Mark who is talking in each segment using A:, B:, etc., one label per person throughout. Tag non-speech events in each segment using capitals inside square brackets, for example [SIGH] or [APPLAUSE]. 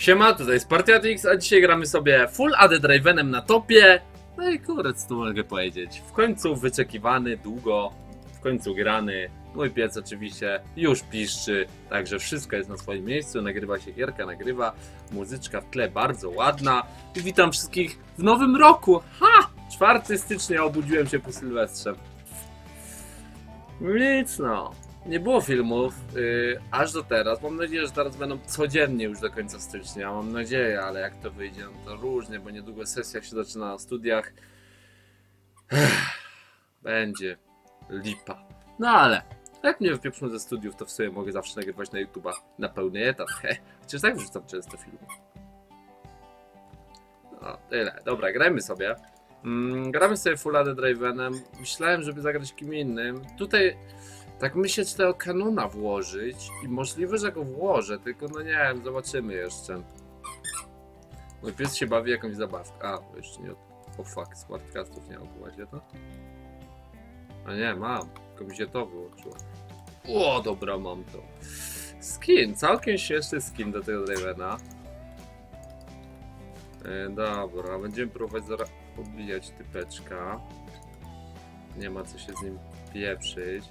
A: Siema, tutaj jest Partiatix, a dzisiaj gramy sobie Full AD Dravenem na topie. No i kurde, co tu mogę powiedzieć. W końcu wyczekiwany, długo, w końcu grany. Mój piec oczywiście już piszczy, także wszystko jest na swoim miejscu. Nagrywa się gierka, nagrywa. Muzyczka w tle bardzo ładna. I witam wszystkich w nowym roku. Ha! 4 stycznia obudziłem się po Sylwestrze. Nic no. Nie było filmów yy, aż do teraz. Mam nadzieję, że teraz będą codziennie już do końca stycznia. Mam nadzieję, ale jak to wyjdzie, no to różnie, bo niedługo sesja się zaczyna na studiach. Będzie lipa. No ale jak mnie wypieprzą ze studiów, to w sobie mogę zawsze nagrywać na YouTube'a na pełny etat. Chociaż tak wrzucam często filmy. No, tyle. Dobra, grajmy sobie. Mm, gramy sobie Full AD Dravenem. Myślałem, żeby zagrać kim innym. Tutaj tak myślę, czy tego kanona włożyć i możliwe, że go włożę, tylko no nie wiem, zobaczymy jeszcze. Mój pies się bawi jakąś zabawkę. A, jeszcze nie. O fuck, smartcastów nie się to? A nie, mam. Tylko mi się to wyłączyło. O, dobra, mam to. Skin, całkiem śmieszny skin do tego Ravena. E, dobra, będziemy próbować zaraz pobijać typeczka. Nie ma co się z nim pieprzyć.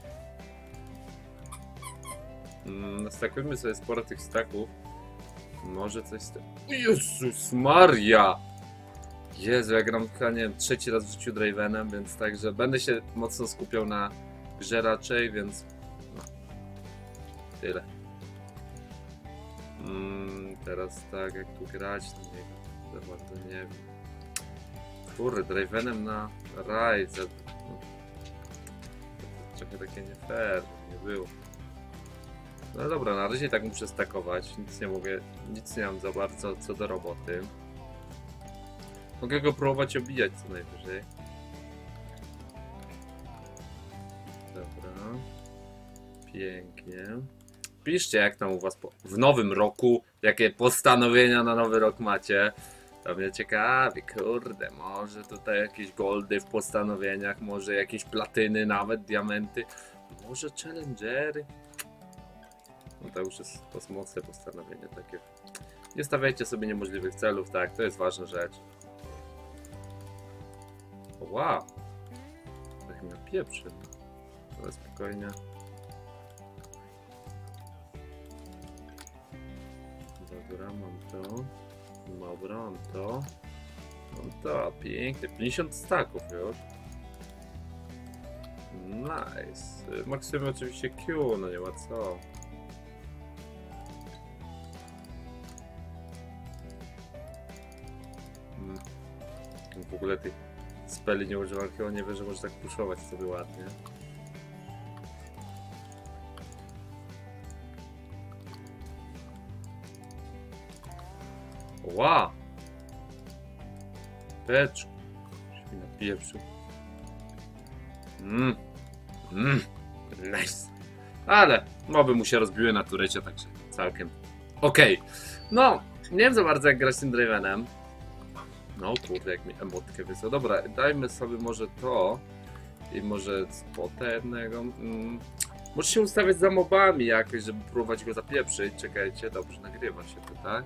A: Mm, Stakujmy sobie sporo tych staków. Może coś z tym. Jezus Maria! Jezu, ja gram nie wiem, trzeci raz w życiu Dravenem, więc także będę się mocno skupiał na grze raczej, więc no. Tyle. Mm, teraz tak, jak tu grać, to nie, za bardzo nie wiem. Kurde, Dravenem na Ryze. No. Trochę takie nie fair, nie było. No dobra, na razie tak muszę stakować. Nic nie mogę, nic nie mam za bardzo co do roboty. Mogę go próbować obijać co najwyżej. Dobra. Pięknie. Piszcie jak tam u was po, w nowym roku, jakie postanowienia na nowy rok macie. To mnie ciekawi, kurde, może tutaj jakieś goldy w postanowieniach, może jakieś platyny, nawet diamenty, może challengery. No to już jest kosmosy postanowienie takie. Nie stawiajcie sobie niemożliwych celów, tak, to jest ważna rzecz. O, wow! Tak mi napieprzy. Ale spokojnie. Dobra, mam to. Dobra, mam to. Mam to, pięknie. 50 staków już. Nice. Maksujemy oczywiście Q, no nie ma co. ogóle tych speli nie używam, chyba nie wiem, że może tak puszować sobie ładnie. Ła! Beczku. Się mi napieprzył. Mmm. Mmm. Nice. Ale moby mu się rozbiły na turecie, także całkiem okej. No, nie wiem za bardzo jak grać tym Dravenem. No kurde, jak mi emotkę wysłał. Dobra, dajmy sobie może to. I może spota jednego. Mm. Muszę się ustawiać za mobami jakoś, żeby próbować go zapieprzyć. Czekajcie, dobrze, nagrywa się to, tak?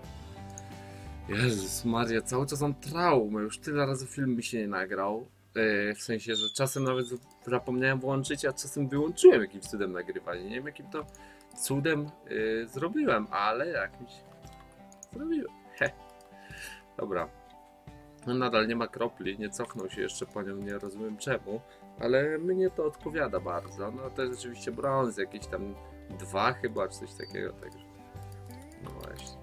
A: Jezus Maria, cały czas mam traumę. Już tyle razy film mi się nie nagrał. Yy, w sensie, że czasem nawet zapomniałem włączyć, a czasem wyłączyłem jakimś cudem nagrywanie. Nie wiem jakim to cudem yy, zrobiłem, ale jakimś zrobiłem. He. Dobra, nadal nie ma kropli, nie cofnął się jeszcze po nią, nie rozumiem czemu, ale mnie to odpowiada bardzo. No to jest oczywiście brąz, jakieś tam dwa chyba, czy coś takiego, także. No właśnie.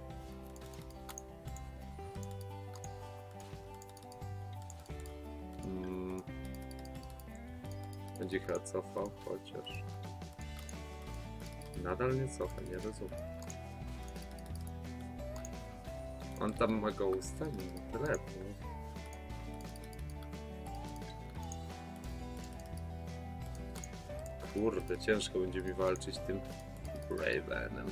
A: Mm. Będzie chyba cofał, chociaż. Nadal nie cofa, nie rozumiem. On tam ma go ustawić na Kurde, ciężko będzie mi walczyć tym Ravenem.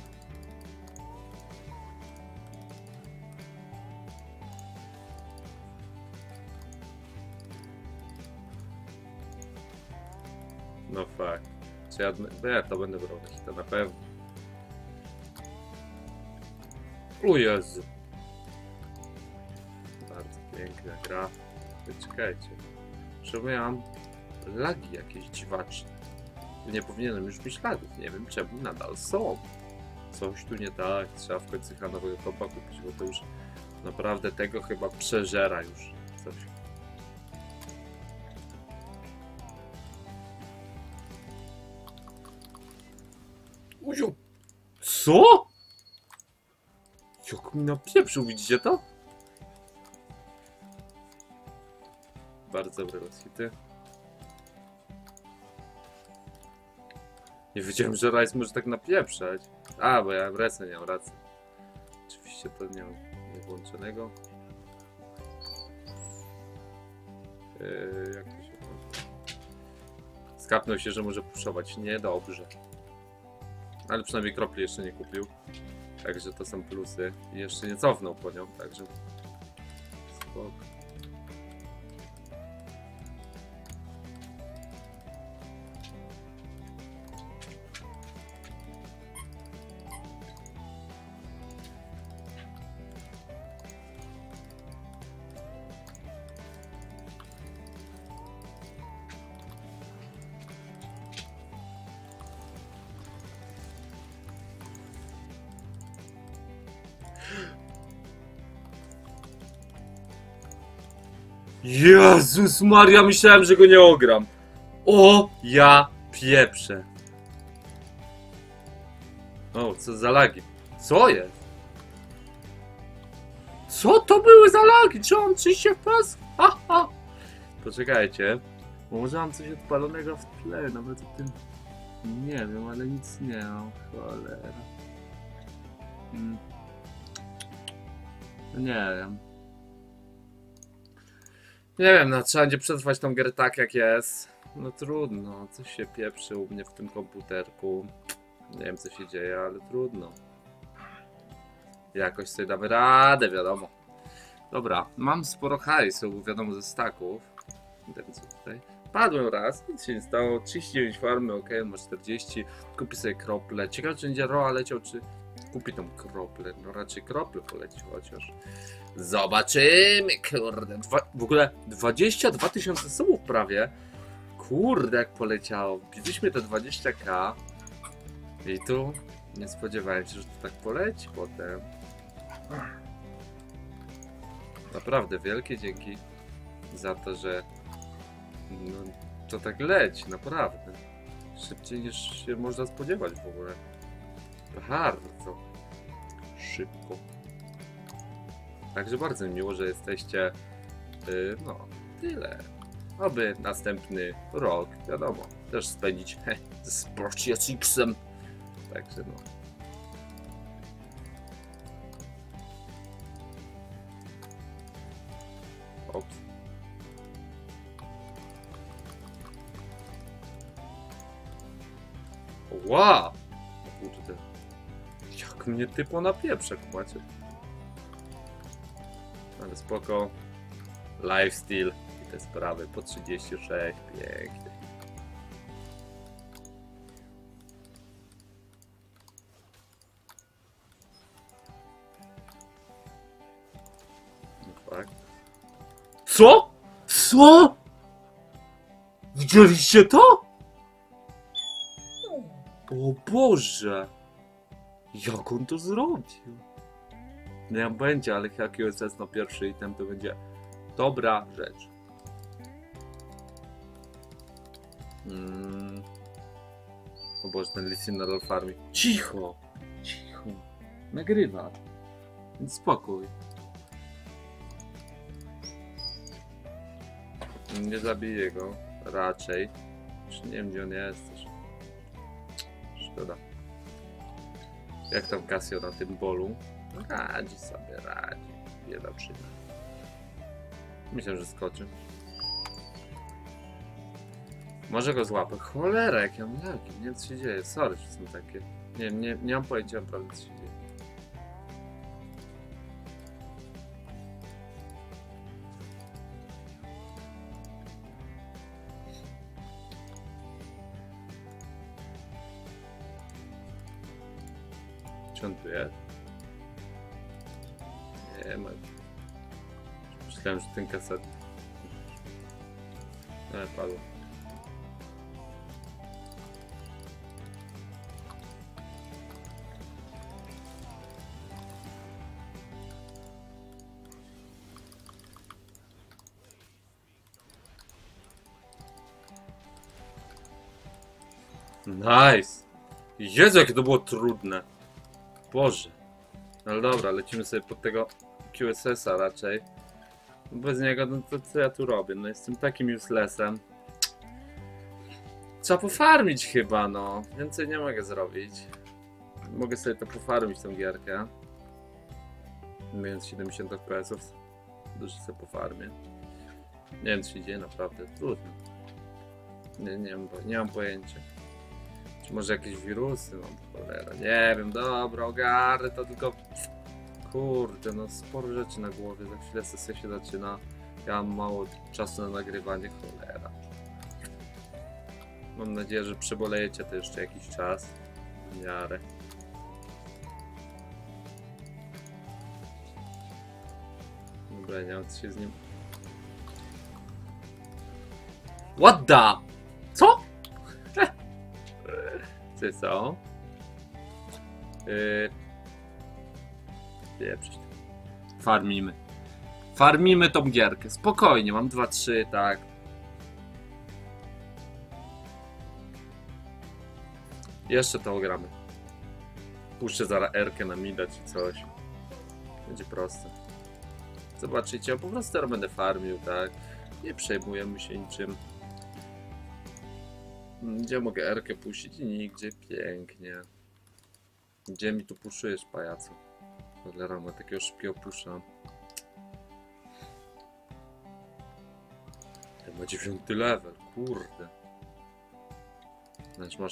A: No fuck. Czy ja, no ja to będę brał na pewno. O Jezu. Piękna gra. Czekajcie. Mam lagi jakieś dziwaczne? Nie powinienem już mieć lagów. Nie wiem czemu nadal są. Coś tu nie tak. Trzeba w końcu chyba nowego kupić, bo to już naprawdę tego chyba przeżera już coś. Uziu. Co? Jak mi napieprzył, widzicie to? Bardzo dobre hity. Nie wiedziałem, że Rice może tak napieprzać. A, bo ja Rece nie mam racji. Oczywiście to nie mam nie włączonego. Yy, jak to się. Skapnął się, że może puszować. Niedobrze. Ale przynajmniej kropli jeszcze nie kupił. Także to są plusy. I jeszcze nie cofnął po nią, także... Spoko. Jezus Maria, myślałem, że go nie ogram. O, ja pieprzę. O, co za lagi. Co jest? Co to były za lagi? Czy on czyście w pas? Ha, ha. Poczekajcie. Może mam coś odpalonego w tle, nawet o tym nie wiem, ale nic nie mam. Cholera. Hmm. No Nie wiem. Nie wiem, no trzeba będzie przetrwać tą grę tak jak jest. No trudno, coś się pieprzy u mnie w tym komputerku. Nie wiem co się dzieje, ale trudno. Jakoś sobie damy radę, wiadomo. Dobra, mam sporo hajsu, wiadomo, ze staków. Ten co tutaj. Padłem raz, nic się nie stało. 39 farmy, ok, ma 40. Kupi sobie krople. Ciekawe, czy będzie Roa leciał, czy kupi tą kroplę. No raczej krople poleci chociaż. Zobaczymy, kurde. Dwa, w ogóle 22 tysiące subów prawie. Kurde, jak poleciało. Widzieliśmy te 20k. I tu nie spodziewałem się, że to tak poleci potem. Naprawdę wielkie dzięki za to, że no, to tak leci, naprawdę. Szybciej niż się można spodziewać w ogóle. Bardzo szybko. Także bardzo mi miło, że jesteście. Yy, no, tyle. Oby następny rok, wiadomo, też spędzić he, ze Sportiaciksem. Także no. Ła! Mnie typo na pieprze, kumacie. Ale spoko. Lifestyle i te sprawy po 36. Pięknie. No tak. Co? Co? Widzieliście to? O Boże! Jak on to zrobił? Nie wiem, będzie, ale jak USS na pierwszy item to będzie dobra rzecz. Mm. O Boże, ten nadal farmi. Cicho! Cicho! Nagrywa. Więc spokój. Nie zabiję go. Raczej. Już nie wiem gdzie on jest. Szkoda. Jak tam Casio na tym bolu? Radzi sobie, radzi. Bieda przy nim. Myślę, że skoczy. Może go złapę. Cholera, jak ja mam lagi. Nie wiem, co się dzieje. Sorry, że takie. Nie, nie, nie mam pojęcia naprawdę, co się dzieje. Ten kaset. E, padło. Nice! Jezu, jakie to było trudne. Boże. No ale dobra, lecimy sobie pod tego QSS-a raczej. Bez niego, no to co ja tu robię? No jestem takim uselessem. Trzeba pofarmić chyba, no. Więcej nie mogę zrobić. Mogę sobie to pofarmić, tą gierkę. Mając 70 FPS-ów. Dużo sobie pofarmię. Nie wiem, co się dzieje, naprawdę. Trudno. Nie, nie, mam, nie mam pojęcia. Czy może jakieś wirusy? No cholera, nie wiem, dobra, ogarnę to tylko... Kurde, no sporo rzeczy na głowie, za chwilę sesja się zaczyna. Ja mam mało czasu na nagrywanie, cholera. Mam nadzieję, że przebolejecie to jeszcze jakiś czas. W miarę. Dobra, nie mam się z nim... What the? Co? Ty [LAUGHS] co? Yy... Pieprzyć. Farmimy. Farmimy tą gierkę. Spokojnie, mam 2-3, tak. Jeszcze to ogramy. Puszczę zaraz Erkę na mida czy coś. Będzie proste. Zobaczycie, po prostu teraz będę farmił, tak? Nie przejmujemy się niczym. Mm, Gdzie mogę Erkę puścić? Nigdzie. Pięknie. Gdzie mi tu puszujesz, pajacu? Cholera, ma takiego szybkiego pusza. Ma dziewiąty level, kurde. Nasz ma,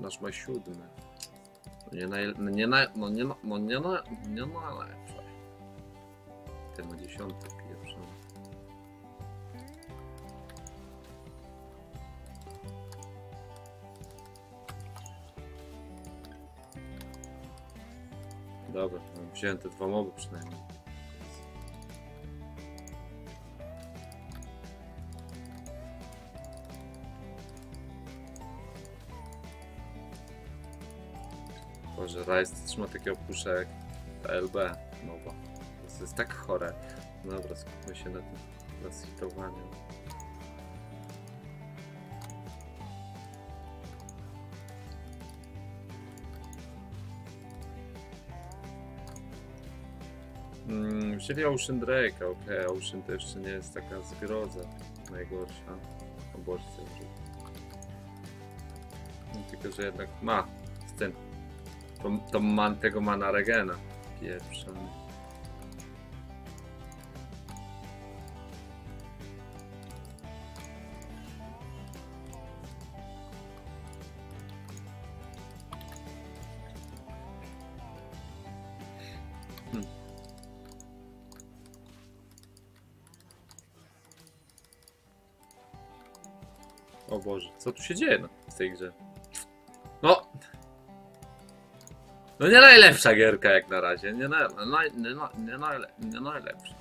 A: nasz ma siódmy. No nie naj... No nie na... No nie na... No nie na... Nie najlepsze. Ten ma dziesiąty Dobra, no wziąłem te dwa moby przynajmniej. Boże, Rice trzyma takiego pusza jak LB nowa. To jest tak chore. Dobra, skupmy się na tym na wzięli Ocean Drake'a, okej, Ocean to jeszcze nie jest taka zgroza najgorsza. O. No, Tylko, że jednak ma ten, to, to man, tego mana regena. Pieprzony. Co tu się dzieje no, w tej grze? No! No nie najlepsza gierka jak na razie, nie, na, nie, nie, najle, nie najlepsza.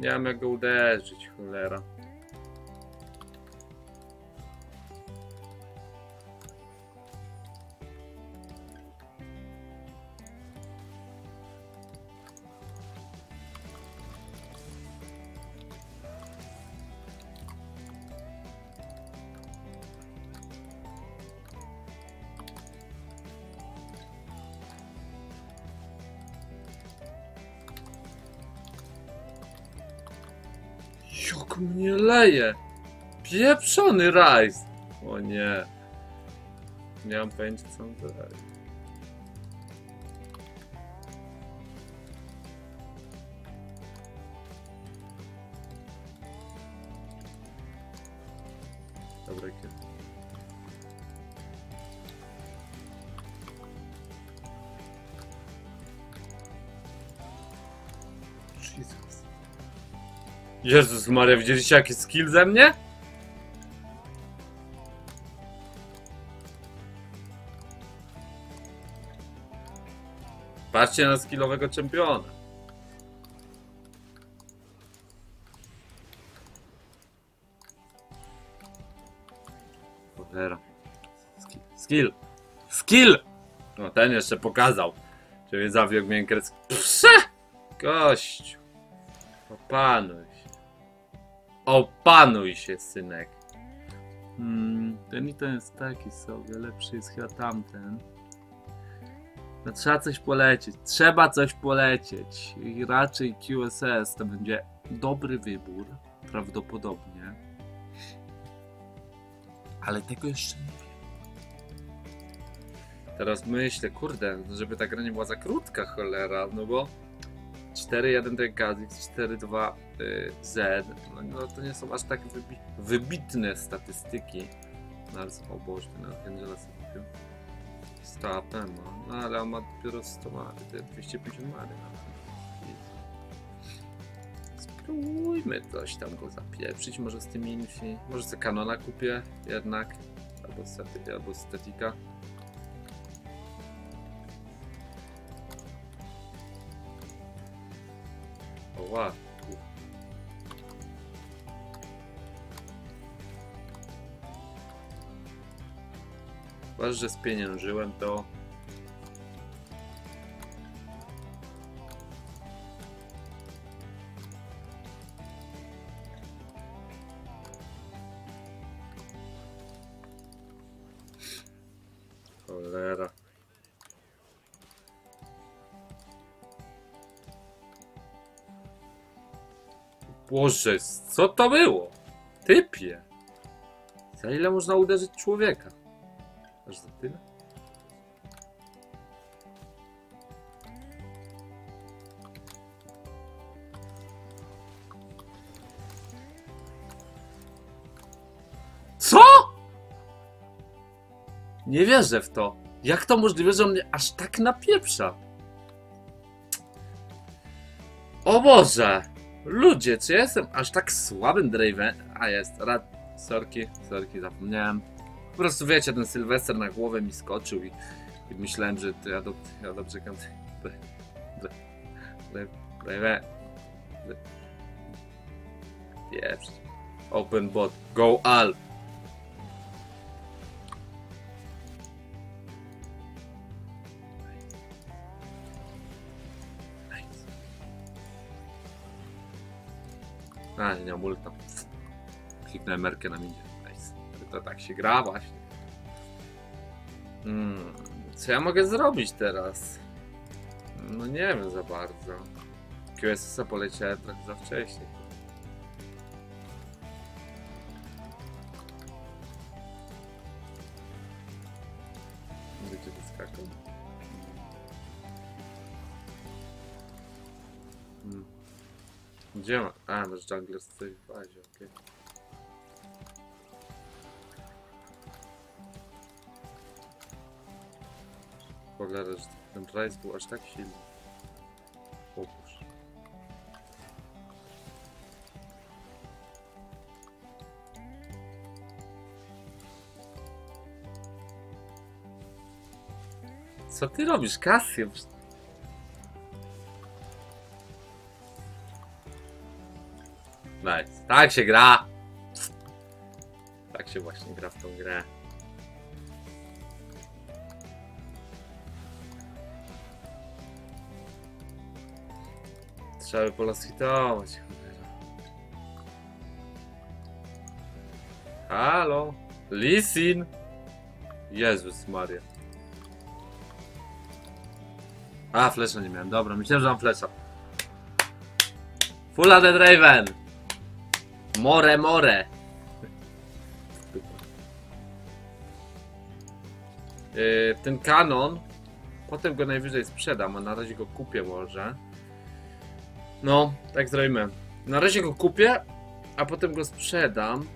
A: Nie wiem jak go uderzyć, cholera. Leje! Pieprzony rajs! O nie. Nie mam pojęcia co on tutaj. Jezus Maria, widzieliście jaki skill ze mnie? Patrzcie na skillowego czempiona. Cholera. Skill. Skill. No ten jeszcze pokazał. Czyli zawiógł mnie kres. Psze! Gościu. Opanuj. Opanuj się, synek. Hmm, ten i ten jest taki sobie, lepszy jest chyba tamten. No, trzeba coś polecieć. Trzeba coś polecieć. I raczej QSS to będzie dobry wybór. Prawdopodobnie. Ale tego jeszcze nie wiem. Teraz myślę, kurde, żeby ta gra nie była za krótka, cholera, no bo 4-1 ten Kazix, 4-2 y, Z, no, no to nie są aż tak wybi wybitne statystyki. No ale o Boże, ten Angela sobie kupił. 100 AP ma, no ale on ma dopiero 100 mary, to jest 250 mary. Spróbujmy coś tam go zapieprzyć, może z tymi infi. Może sobie kanona kupię jednak, albo, staty, albo statika. Oła. Chyba, że spieniężyłem to. Boże, co to było? Typie. Za ile można uderzyć człowieka? Aż za tyle? Co? Nie wierzę w to. Jak to możliwe, że mnie aż tak napieprza? O Boże! Ludzie, czy ja jestem aż tak słabym Draven? A jest, rad... Sorki, sorki, zapomniałem. Po prostu wiecie, ten Sylwester na głowę mi skoczył i, i myślałem, że to ja, do, ja dobrze kan... Draven... Pieprz. Open bot. Go all. A, nie miał multa. Kliknąłem merkę na midzie. Nice. To tak się gra właśnie. Hmm. Co ja mogę zrobić teraz? No nie wiem za bardzo. QSS-a poleciałem trochę za wcześnie. Będzie wyskakał? Hmm. Gdzie ma? A, nasz jungler stoi w bazie, okej. Cholera, że ten Rice był aż tak silny. O Boże. Co ty robisz, Cassie? Tak się gra. Tak się właśnie gra w tą grę. Trzeba by polashitować, cholera. Halo? Lisin? Jezus Maria. A, flesza nie miałem. Dobra, myślałem, że mam flesza. Full Dead Raven! More, more! Yy, ten kanon, potem go najwyżej sprzedam, a na razie go kupię może. No, tak zrobimy. Na razie go kupię, a potem go sprzedam.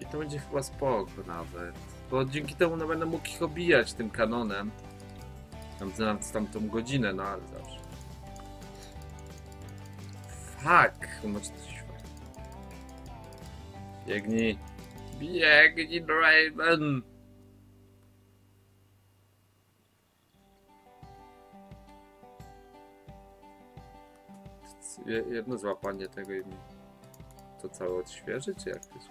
A: I to będzie chyba spoko nawet. Bo dzięki temu no, będę mógł ich obijać tym kanonem. Tam, tam, tam tą godzinę, no ale zawsze. Fuck! Może coś Biegnij. Biegnij, Draven! je- jedno złapanie tego i to całe odświeży, czy jak to jest?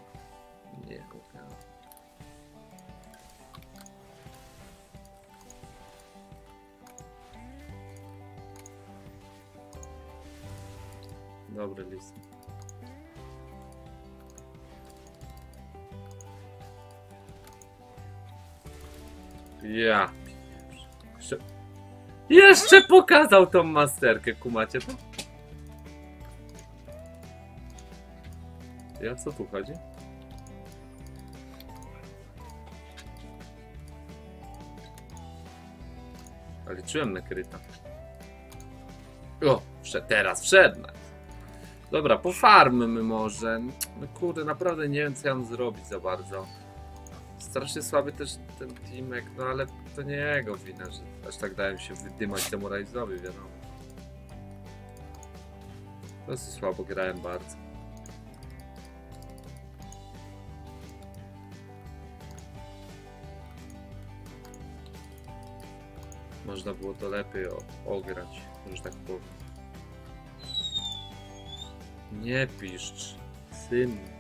A: Nie, mówię. Dobry list. Ja. Jeszcze, jeszcze pokazał tą masterkę, kumacie to? Ja co tu chodzi? A liczyłem na kryta. O, wszedł, teraz wszedł. Dobra, pofarmmy może. No kurde, naprawdę nie wiem co ja mam zrobić za bardzo. Strasznie słaby też ten teamek, no ale to nie jego wina, że aż tak dałem się wydymać temu Raizowi, wiadomo. Dosyć słabo grałem bardzo. Można było to lepiej ograć, że tak powiem. Nie piszcz, syn.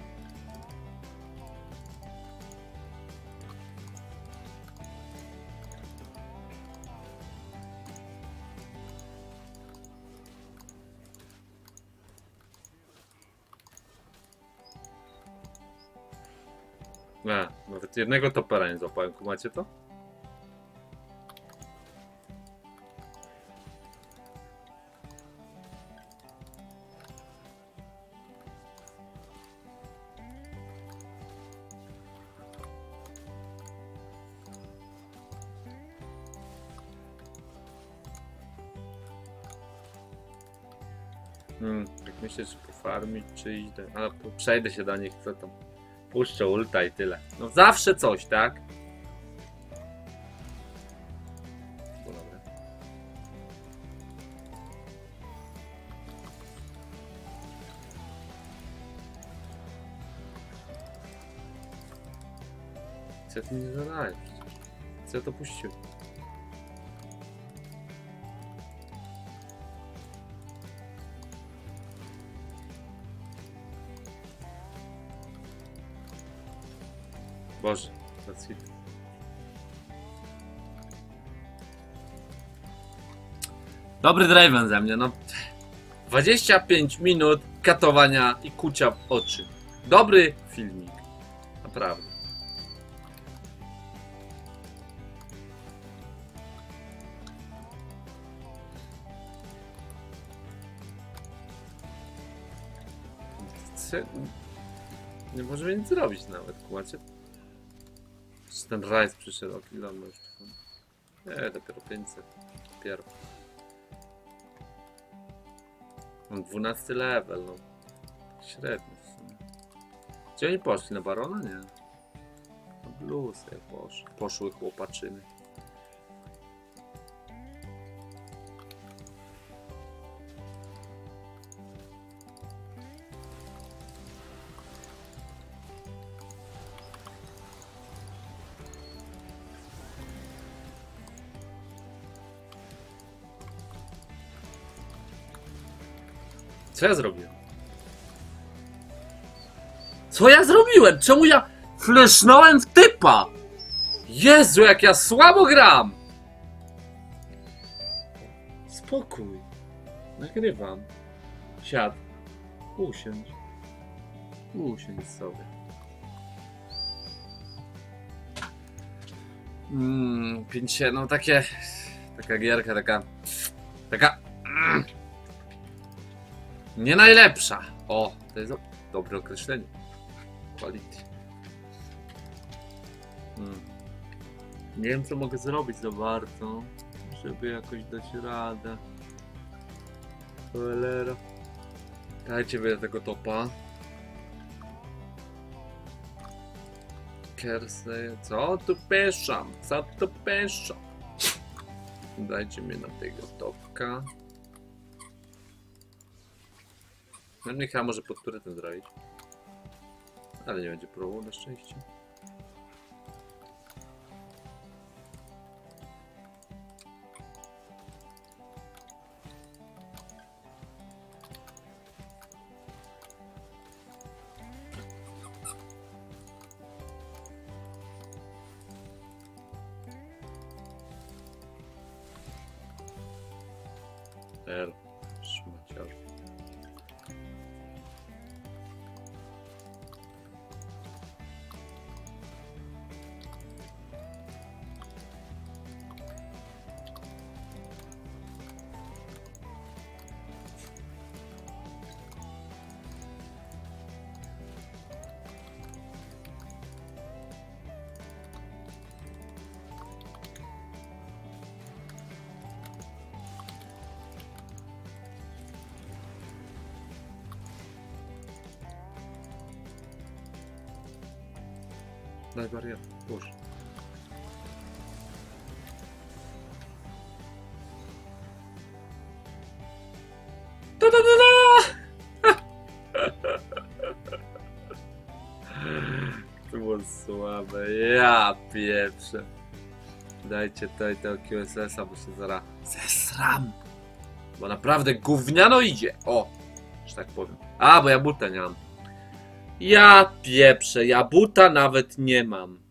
A: Jednego topera nie złapałem, kumacie to? Hmm, jak myślę, czy pofarmić, czy do... A, przejdę się do nich, co tam. Puszczę ulta i tyle. No zawsze coś, tak? No. Co ty nie zadajesz? Co ja to puścił? Dobry driven ze mnie, no. 25 minut katowania i kucia w oczy. Dobry filmik. Naprawdę. Nie możemy nic zrobić nawet, kłacie. Czy ten rajs przyszedł o kilometr? Nie, dopiero 500. Dopiero. Mam 12 level, no. Średnio w sumie. Gdzie oni poszli? Na barona? Nie. Na blues jak poszły. Poszły chłopaczyny. Co ja zrobiłem? Co ja zrobiłem? Czemu ja flesznąłem w typa? Jezu, jak ja słabo gram! Spokój. Nagrywam. Siad. Usiądź. Usiądź sobie. Mmm, 5 no takie... Taka gierka, taka... Taka... Mm, nie najlepsza. O, to jest do- dobre określenie. Quality. Hmm. Nie wiem, co mogę zrobić za bardzo, żeby jakoś dać radę. Cholera. Dajcie mi tego topa. Kersey, co tu pieszam? Co tu pieszam? Dajcie mi na tego topka. No nie może pod turretem zrobić. Ale nie będzie próbował na szczęście. Daj barier. Da, da, da, da! [LAUGHS] To było słabe. Ja pieprzę. Dajcie tutaj tego QSS-a, bo się zaraz zesram. Bo naprawdę gówniano idzie. O, że tak powiem. A, bo ja buta nie mam. Ja pieprzę, ja buta nawet nie mam.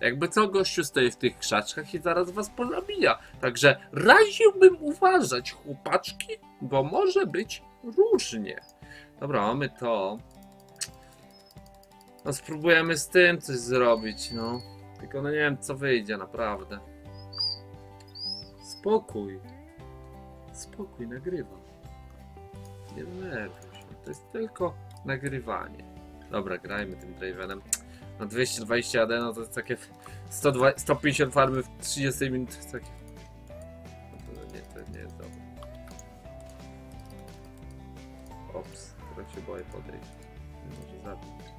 A: Jakby co, gościu stoi w tych krzaczkach i zaraz was pozabija. Także raziłbym uważać, chłopaczki, bo może być różnie. Dobra, mamy to. No spróbujemy z tym coś zrobić, no. Tylko no nie wiem, co wyjdzie, naprawdę. Spokój. Spokój, nagrywam. Nie denerwuj się. To jest tylko nagrywanie. Dobra, grajmy tym Dravenem. Na 220 AD, no to jest takie 120, 150 farmy w 30 minut. Takie... No to nie, to nie jest dobre. Ops, teraz się boję podejść. Może zabić.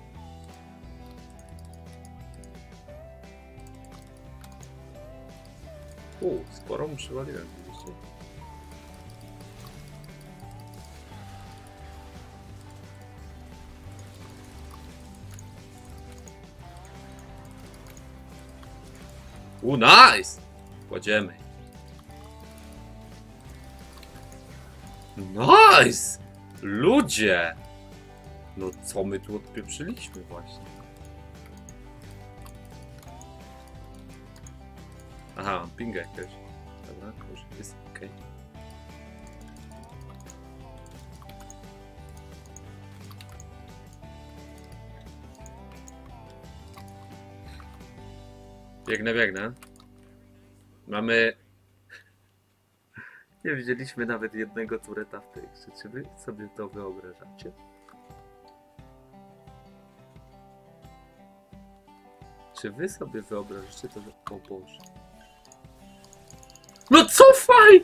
A: U, sporo mu przywaliłem, U, nice! Kładziemy. Nice! Ludzie! No co my tu odpieprzyliśmy właśnie? Aha, mam pinga jakiegoś. Dobra, może jest okej. Biegnę, biegnę. Mamy... Nie widzieliśmy nawet jednego tureta w tej grze. Czy wy sobie to wyobrażacie? Czy wy sobie wyobrażacie to, że... O Boże. No cofaj!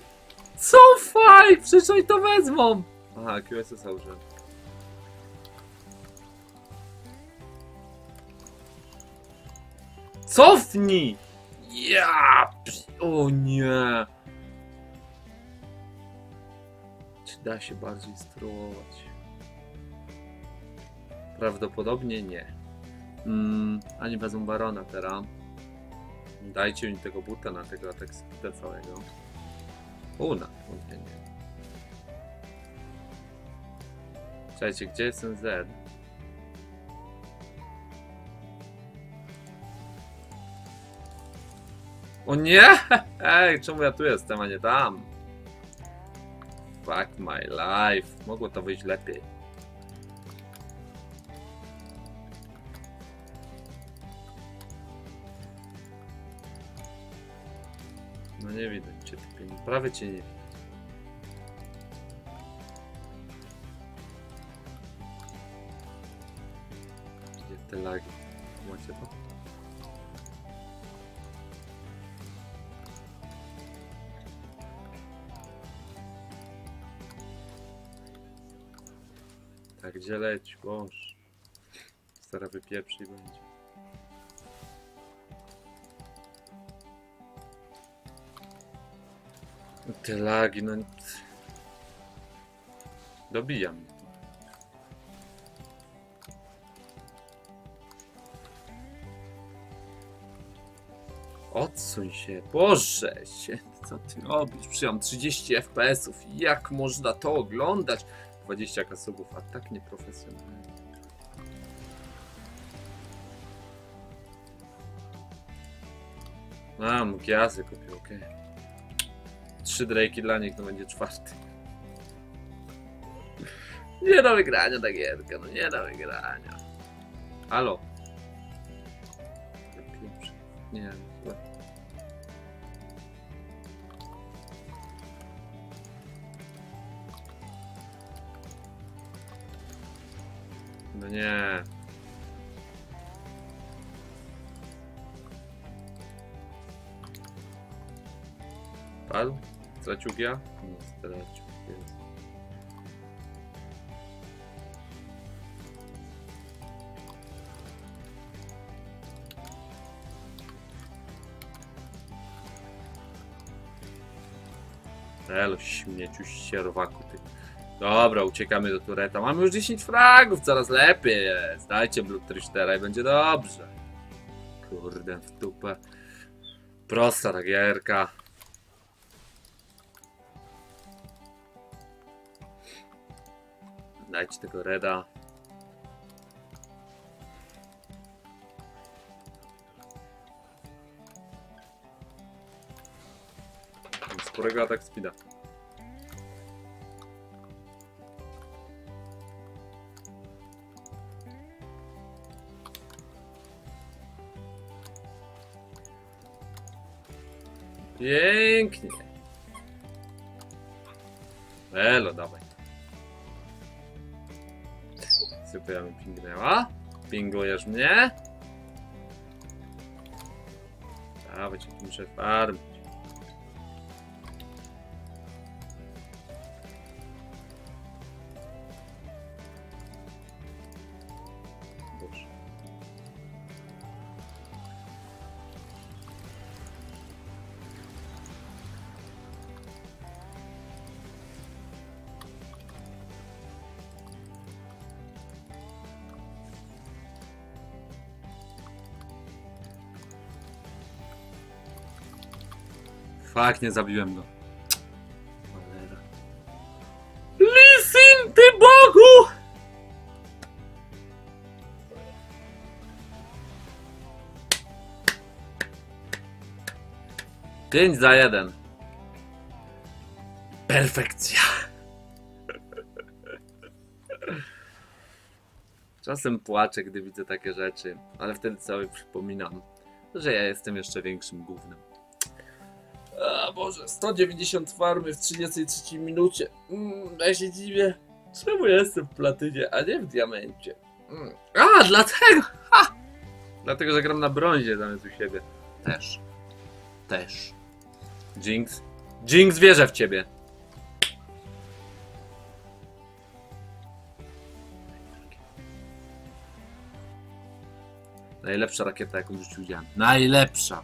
A: Cofaj! Oni to wezmą! Aha, QSS-a użyłem. Cofnij! Ja! O nie! Czy da się bardziej struować? Prawdopodobnie nie. Mm, ani wezmą barona teraz. Dajcie mi tego buta na tego atak speeda całego. Una, nie, nie. Słuchajcie, gdzie jest ten Z? O nie! Ej, czemu ja tu jestem, a nie tam? Fuck my life. Mogło to wyjść lepiej. No nie widać cię typie. Prawie cię nie widać. Gdzie te lagi? Macie to? Gdzie leci? Boż. Stara wypieprzy będzie. Te lagi, no... Dobijam. Odsuń się, Boże się, co ty robisz? Przyjąłem 30 FPS-ów, jak można to oglądać? 20 kasubów, a tak nieprofesjonalnie. A, mógł jasy kupił, okej. Trzy Drake'i dla nich, to będzie czwarty. Nie do wygrania ta gierka, no nie do wygrania. Halo. Nie, złe. Nie. Padł? Stracił ja? Nie stracił. Jest. Elo, śmieciu, sierwaku, ty. Dobra, uciekamy do tureta. Mamy już 10 fragów, coraz lepiej jest. Dajcie Blue Tristera i będzie dobrze. Kurde, w dupę. Prosta ta gierka. Dajcie tego reda. Sporego atak speeda. Pięknie. Elo, dawaj. Sypujemy pingnęła. Pingujesz mnie? Dawaj, cię muszę farmić. Fak, nie zabiłem go. Cholera. Listen, ty Bogu! Pięć za jeden. Perfekcja. Czasem płaczę, gdy widzę takie rzeczy, ale wtedy sobie przypominam, że ja jestem jeszcze większym gównem. Boże, 190 farmy w 33 minucie. Mm, ja się dziwię, czemu ja jestem w platynie, a nie w diamencie. Mm. A, dlatego! Ha! Dlatego, że gram na brązie zamiast u siebie. Też. Też. Jinx. Jinx, wierzę w ciebie. Najlepsza rakieta, jaką w życiu widziałem. Najlepsza.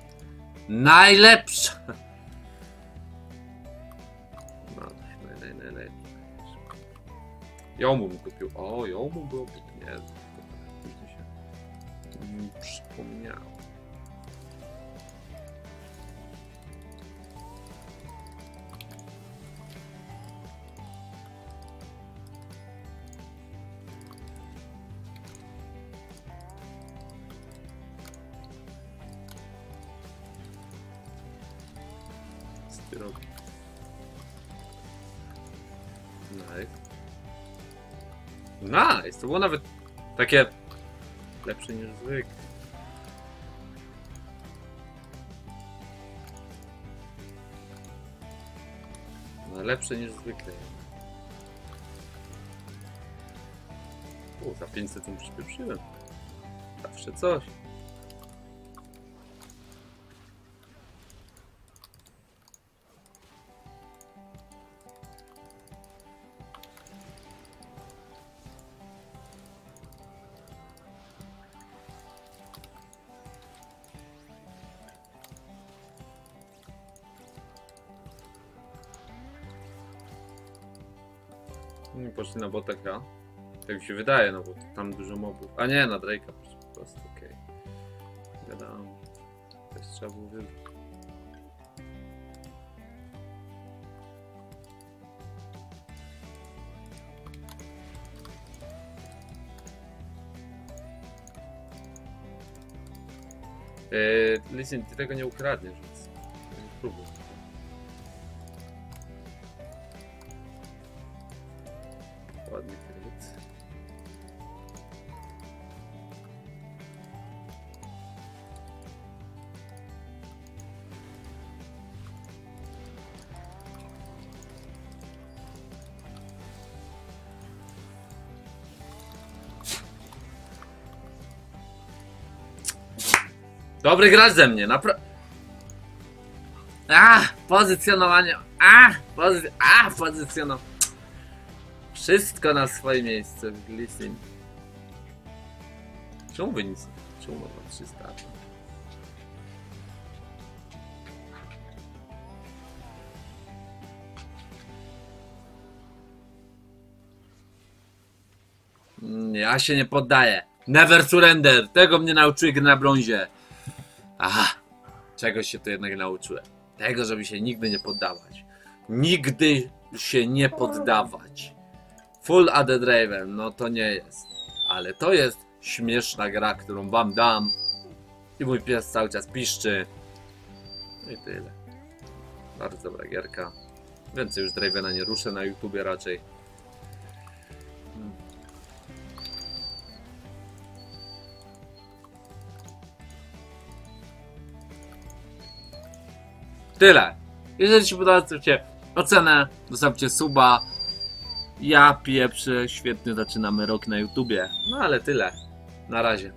A: Najlepsza. Ją bym kupił. O, ją bym było nie. Później się mi przypomniało. To było nawet takie lepsze niż zwykle. No lepsze niż zwykle. U, za 500 mu przypieprzyłem. Zawsze coś. Nie poszli na bota. Tak mi się wydaje, no bo tam dużo mobów. A nie, na Drake'a po prostu, okej. Wiadomo. Też trzeba było wybrać. Yy, listen, ty tego nie ukradniesz, Dobry gracz ze mnie, naprawdę. A, pozycjonowanie. A, pozy... A, pozycjonowanie. Wszystko na swoje miejsce w Glissin. Czemu by nic? Czemu ma 300? Mm, Ja się nie poddaję. Never surrender. Tego mnie nauczyły gry na brązie. Aha. Czegoś się tu jednak nauczyłem. Tego, żeby się nigdy nie poddawać. Nigdy się nie poddawać. Full AD Draven, no to nie jest. Ale to jest śmieszna gra, którą wam dam. I mój pies cały czas piszczy. No i tyle. Bardzo dobra gierka. Więcej już Dravena nie ruszę na YouTubie raczej. Tyle. Jeżeli Ci podoba, to ocenę, zostawcie suba. Ja pieprzę, świetnie zaczynamy rok na YouTubie. No ale tyle. Na razie.